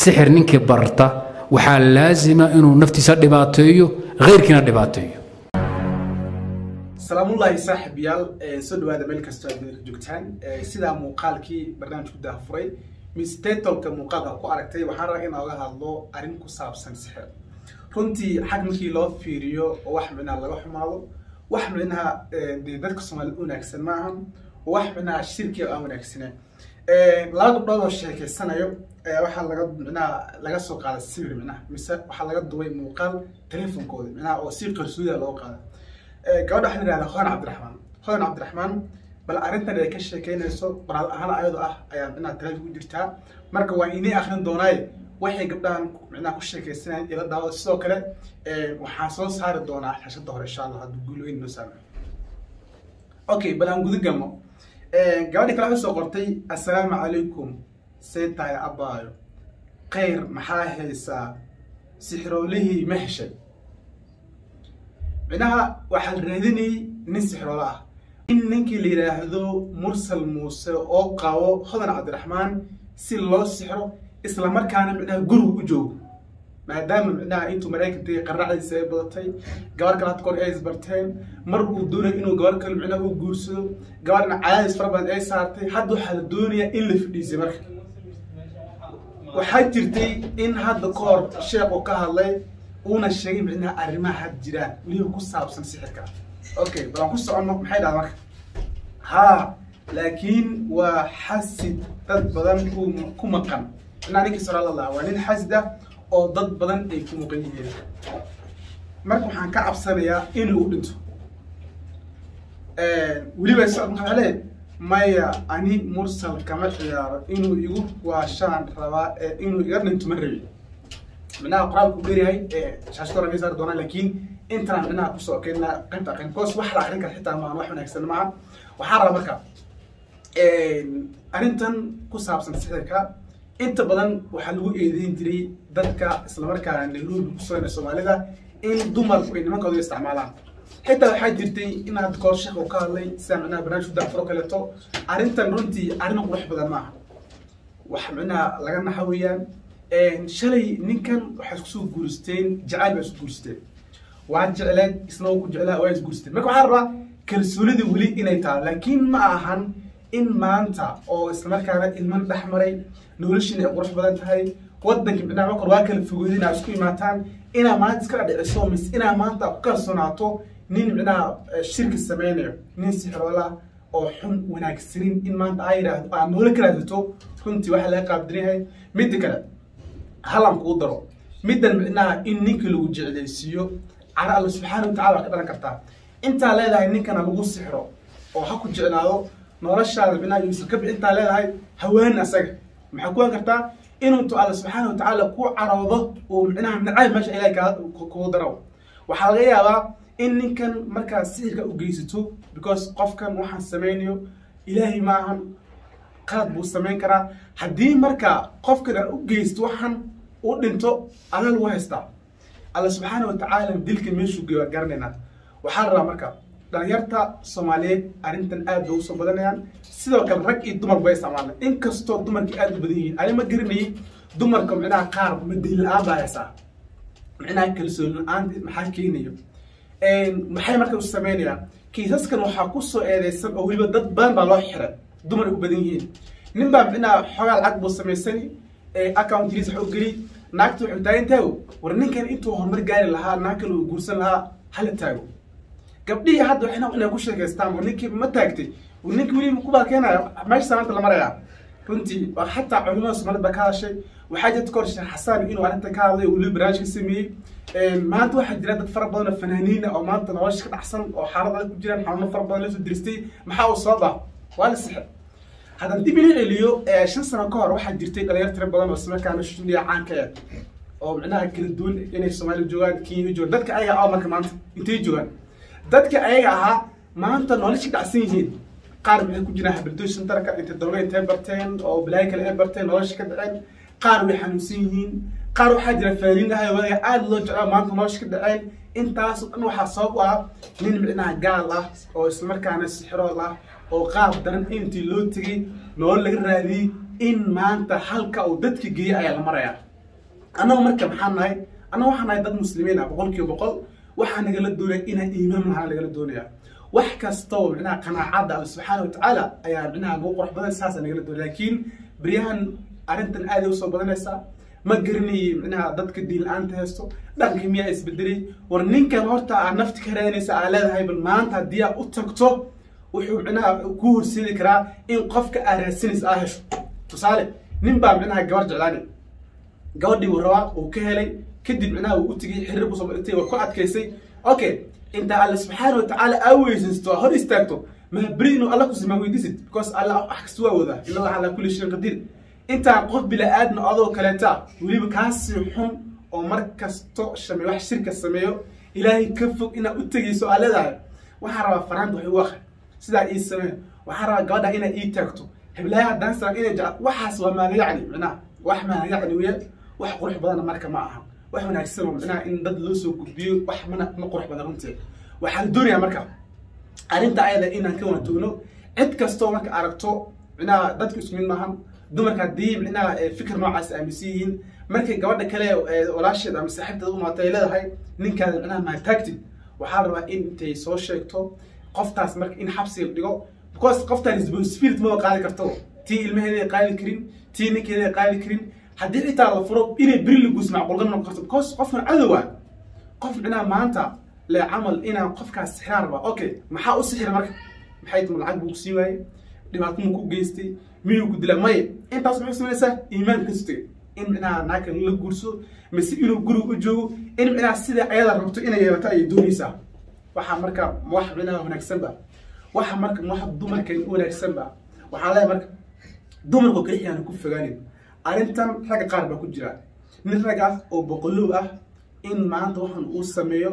sixir ninkii barta waxaa laasima inuu naftiisa dhibaateeyo khayrkiina dhibaateeyo. Salaamullaahi saaxiibayaal soo dhawaada meel kastoo aad ka joogtaan. Sidaa muuqaalkii barnaamijku daafuray mistetolka muuqaalka ku aragtay waxaan rabaa in oga hadlo arrin ku saabsan sixir. Runtii xag markii loo fiiriyo oo wax micnaha laga xumaado wax micnaha dadka soomaaliyed u wanaagsan maahan wax micnaha shirkiga aan wanaagsaneen laba gabdhood oo sheekeysanayo waxaa laga micnaha laga soo qaaday sawir micnaha mise waxaa laga duway muuqaal teleefonkooda micnaha oo si qarsuuda loo qaaday. Gabadha waxaa la yihahdaa hodan cabdiraxmaan. Hodan cabdiraxmaan bal arrintan ay ka sheekeynayso qoraal ahaan ayado ah ayaa micnaha telefonka ku jirtaa marka waa inii akrin doonaaye waxay gabdhahan micnaha ku sheekeysanayaan ila daawada sidoo kale waxaan soo saari doonaa xashada hore insha allah hadduu guulooyin noo saamaxo okay bal aan guda gabadhi kale waxay soo qortay assalaamu calaykum. See tahay abbaayo khayr maxaa haysaa sixiroolihii ma heshay micnaha waxaa la raadinayay nin sixroolo ah. In ninkii la yidhaahdo mursal muuse oo qabo hodan cabdiraxmaan si loo sixro islamarkaana micnaha gurigu u joogo maadaama micnaha intuu maraykanka qaracdiisa ay badatay gabar kale hadda kor ay isbarteen mar uu doonaya inuu gabar kale micnaha u guursado gabadhna cadaadis fara badan ay saartay hadda waxaa la doonayaa in la fidhiisay marka. Waxaa jirtay in hadda ka hor sheekh uu ka hadlay uuna sheegay micnaha arrimaha had jiraan weliba ku saabsan sixirka okay bal aan ku soconno maxay dhaha marka? Haa laakiin waa xasid dad badan ku maqan. Micnaha ninkii sora la waa nin xasid ah oo dad badan ay ku maqan yihiin. Marka waxaan ka cabsanayaa inuu dhinto. Weliba socod maya ani mursal kama ciyaaro inuu igu waashaan rabaa inuu iga dhinto ma rabi micnaha qoraalku hore saari doonaa laakiin intaan micnaha ku soo keena qaybta aqrin because wax la aqrin kara xitaa maahan wax wanaagsan maaha waxaa rabaa marka arrintan ku saabsan sixirka inta badan waxaa lagu eedeyn jiray dadka islamarkaana nairobi ku soo soomaalida in dumarku ay nimankooda isticmaalaan. Xitaa waxaa jirtay in hadda koor ka hadlay sida micnaha barnaamijku daafuro kaleeto arrintan runtii arrin qurux badan maaha. Wax micnaha laga naxa weeyaan shalay ninkan waxay isku soo guuristeen jacayl baa isku guuristeen. Waa jecleed isna ku jeclaa waa isguuristeen marka waxaa rabaa kalsoonida weli inay tahay laakiin ma ahan in maanta oo islamarkaana ilman dhex maray noloshiina ay qurux badan tahay wadanka micnaha makor waa kala fogeeda inaa isku imaataan inaa maanta iska dhadhiciso mise inaa maanta ku kalsoonaato nin micnaha shirki sameynayo nin sixroola oo xun wanaagsanin in maanta aa yidhaahdo aa noolo ka raadsato runtii waxaa laga qaabdinayahay midda kale halan kuu daro. Middan micnaha in ninka lagu jeclaysiiyo cara alla subxaana watacala waa ka dhalan kartaa. Intaa leedahay ninkana lagu sixro oo ha ku jeclaado noloshaada micnaha yuusan ka bixi intaa leedahay hawaan asaga. Maxaa kuwan kartaa? Inuntu alla subxaana watacaala ku caroodo oo micnaha nacayb meesha ilahay kugu daro waxaa laga yaabaa in ninkan markaa sixirka u geysato because qofkan waxaan samaynayo ilaahay maahan qalad buu samayn karaa. Haddii markaa qofkan aan u geysto waxaan u dhinto alla lagu haystaa. Alla subxaana watacaala dilka meeshuu geeyo waa garanaynaa waxaa rabaa marka dhalinyarta soomaaliyeed arrintan aad bay u soo badanayaan. Sidoo kale rag iyo dumar bay isticmaalaan. Inkastoo dumarkii aad u badan yihiin ani ma garanayay dumarka micnaha qaar madiin la'aan baa haysaa. Micnaha kalsooni la'aan maxaa keenayo maxay marka u sameynayaan? Kiisaskan waxaa ku soo eedeysan oo weliba dad badan baa loo xiray dumar u badan yihiin. Nin baa micnaha xoogaa lacag buu samaysani accountkiisa waxuu geli. Naagta wuxuu taagan taago. War ninkan intuu horumar gaari lahaa naag kale uu guursan lahaa hala taago gabdhihii hadda inay ku sheekaystaan ninkii ma taagtay. War ninkii weli kubaa keenaya meesha samaanta la marayaa runtii xataa culimada soomaalida baa ka hadashay waxaa jirta kahor sheekh xasaan inuu arrintan ka hadlay weliba barnaamij ka sameeyey. Maanta waxaa jira dad fara badan oo fanaaniin ah oo maanta nolosha ka dhacsan oo xaalad ku jiraan xanuuno fara badan la soo diristay. Maxaa uu soo baa waa la sixir. Haddaan dib ila celiyo shan sano ka hor waxaa jirtay dhalinyar tira badan oo islamarkaana shuliya caanka ah. Oo micnaha kala duwan inay soomaaliya joogaan kenya joogaan dadka ayaga ah marka maanta intay joogaan dadka ayaga ahaa maanta nolosha dhacsan yihiin. Qaar waxay ku jiraan habardooy santarka intay dalga intay barteen oo balaayo kale ay barteen nolosha ka dhaceen. Qaar way xanuunsan yihiin. Qaar waxaa jira faaliin ah waaga aada loo jeclaa maanta nolosha ka dhaceen. Intaasoo dhan waxaa sabab u ah nin micnaha gaal ah oo islamarkaana sixirool ah oo qaab daran intii loo tegey nolol laga raadiyey in maanta halka uu dadka geeyey ayaa la marayaa. Annaga marka maxaan nahay? Annaga waxaan nahay dad muslimiin ah boqol kiiba boqol waxaa nagala doonaya inaan iimaan lahaa nagala doonaya wax kastoo micnaha qanaacadda alla subxaana watacaala ayaa micnaha nagu qurux badan saasa nagala doonaya laakiin beryahan arrintan aad ay u soo badanaysaa ma garanayay micnaha dadka diin la'aanta haysto dhanka miyaa isbedelay. War ninkan horta aad nafti ka raadinaysa aa leedahay bal maanta haddii aad u tagto wuxuu micnaha ku horseedi karaa in qofka aad raadsanaysa aa hesho tusaale nin baa micnaha gabar jeclaani gabadhii wuu rabaa uu ka helay kadib micnaha uu u tegay xiriir ku soo badhigtay waa ku adkaysay. Okay inta alle subxaana watacaala aa weysaysto hor istaagto ma beri inuu alla kusima weydiisid because alla wax kasta waa wadaa ila allah ala kulli shayin qadiir. Intaa qof bila-aadna adoo kaleeta weliba kaasii xun oo mar kasto shame wax shirka sameeyo ilaahay ka fog inaad u tegayso aa leedahay. Waxaa rabaa faraanta wax igu akri sidaa ii samee waxaa rabaa gabadha inaad ii taagto. Heblaha haddaan saraa inay jecel waxaas waa maagayacni micnaha wax maagayacni weye wax qurux badana marka ma aha wax wanaagsan oo micnaha in dad loo soo gudbiyo wax mana ma qurux badan runtii waxaa la doonayaa marka arrinta ayada inaan ka wanatoogno cid kastoo marka aragto micnaha dadka isku maahan dumarka haddii micnaha fikir noocaas aaminsan yihiin markay gabadha kale walaasheed ama saaxiibteeda u maatay ay leedahay ninkaada micnaha maataagtid waxaa rabaa in intay soo sheegto qoftaas marka in xabsiga la dhigo because qoftaan responsibility maba qaadi karto. Tii ilmaheeda qaadi karin tii ninkeeda qaadi karin haddii xitaa la furo inay beri la guus macquulga noqon karto. Because qofkan cadowa. Qof micnaha maanta le camal inaan qofkaas sixiraan rabaa okay maxaa u sixira marka? Maxay tuma lacag buu ku waayey dhibaato muu ku geystay? Miyuu ku dila maya intaas maxay samaysaa iimaan ka in micnaha naakan la guurso mise inuu guriga u joogo. In micnaha sida ayada rabto inay yeelato ayay doonaysaa waxaa marka wax micnaha wanaagsanba waxa marka wax dumarka u wanaagsanba waxaa leeyahay marka dumarku keli aan ku fogaanin arrintan ragga qaar baa ku jira. Nin rag ah oo boqolow ah in maanta waxan uu sameeyo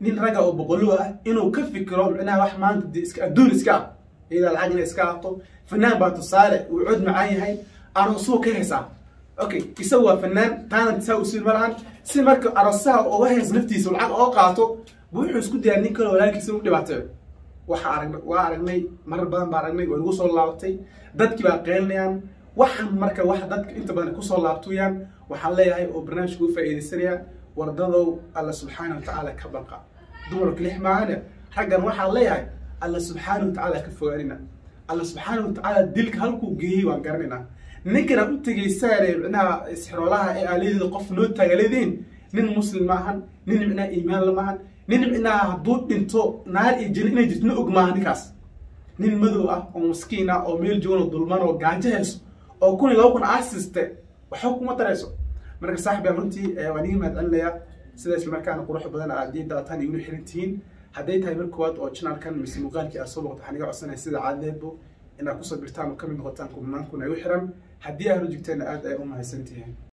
nin ragga oo boqolow ah inuu ka fikiro micnaha wax maanta dee iska adduun iska ah iyada lacag inay iska ahaato fanaan baa tusaale uu cod macaan yahay. Aroosuu ka haysaa. Okay isagu waa fanaan taana saa usiin ma lahan si marka aroosaha uga haysa naftiisa lacag oo qaato wuxuu isku dayaa nin kale walaalkiisa u dhibaateeyo waxa aragnay waa aragnay marar badan baa aragnay waa nagu soo laabatay dadkii baa qeylinayaan waxaan marka wax dadka inta badan ku soo laabtuyaan waxaan leeyahay oo barnaamijka u faa'iidaysanaya wardadow alla subxaana watacaala ka baqa. Dumarka lix maahane raggan waxaan leeyahay alla subxaana watacaala ka fogaanina. Alla subxaana watacaala dilka halkuu geeyey waan garanaynaa ninkan aad u tegaysaane micnaha isxiroolaha ee aaleedeeda qof noo taagaleediin nin muslim maahan nin micnaha iimaan la maahan nin micnaha hadduu dhinto naar iyo jino inay jirto na og maaha ninkaas. Nin madow ah oo maskiin ah oo meel joogan oo dulman oo gaajo hayso oo kun iyo laba kun aasiste waxba kuma darayso. Marka saaxibi runtii waan iga mahadcelinayaa sida isla markaana qurux badan aad ii daataan iguna xiran tihiin hadday tahay mar koowaad oo janaalkan mise muuqaalkii aad soo boqoto waxaan iga codsanaya sida caadadeedbu inaad ku soo birtaan oo ka mid noqotaan kubnaan kun ay u xiran. Haddii aad rujigteena aad ay u mahadsantihiin